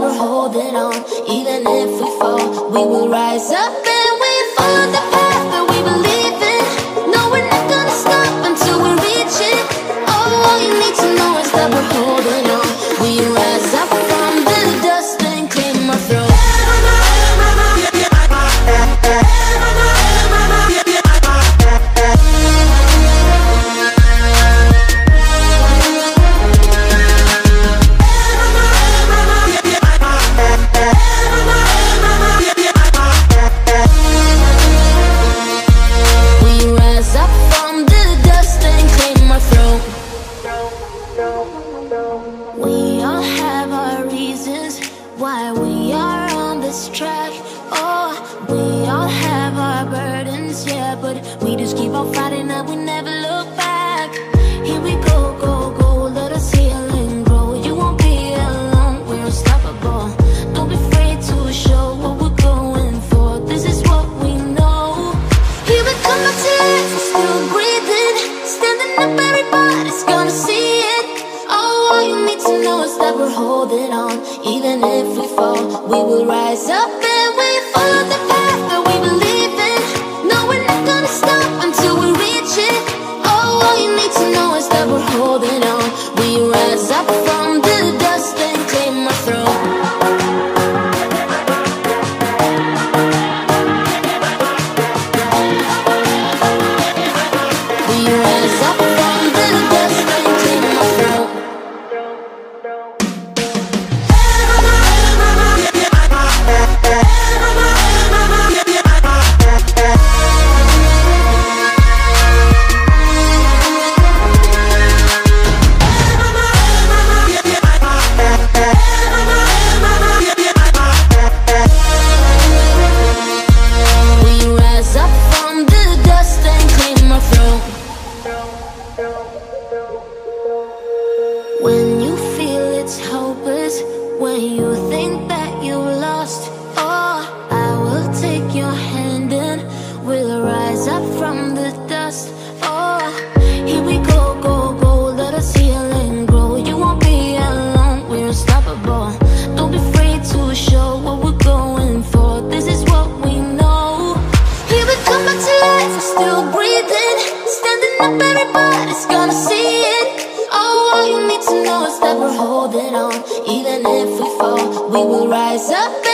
we're holding on. We will rise up.